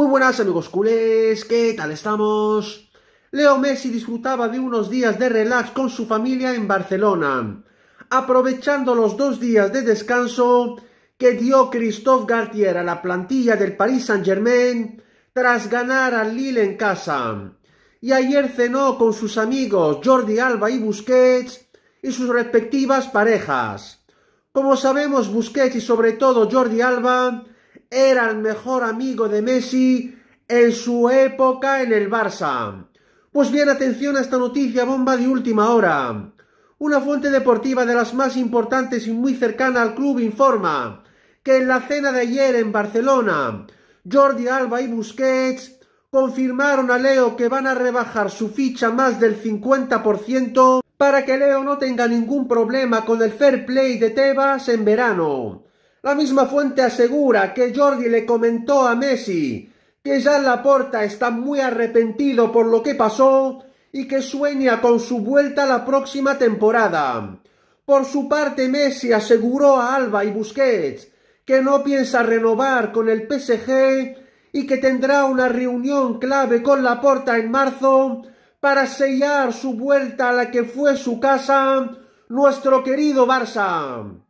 Muy buenas amigos culés, ¿qué tal estamos? Leo Messi disfrutaba de unos días de relax con su familia en Barcelona, aprovechando los dos días de descanso que dio Christophe Gartier a la plantilla del Paris Saint-Germain tras ganar al Lille en casa. Y ayer cenó con sus amigos Jordi Alba y Busquets y sus respectivas parejas. Como sabemos, Busquets y sobre todo Jordi Alba era el mejor amigo de Messi en su época en el Barça. Pues bien, atención a esta noticia bomba de última hora. Una fuente deportiva de las más importantes y muy cercana al club informa que en la cena de ayer en Barcelona, Jordi Alba y Busquets confirmaron a Leo que van a rebajar su ficha más del 50% para que Leo no tenga ningún problema con el fair play de Tebas en verano. La misma fuente asegura que Jordi le comentó a Messi que Jean Laporta está muy arrepentido por lo que pasó y que sueña con su vuelta la próxima temporada. Por su parte, Messi aseguró a Alba y Busquets que no piensa renovar con el PSG y que tendrá una reunión clave con Laporta en marzo para sellar su vuelta a la que fue su casa, nuestro querido Barça.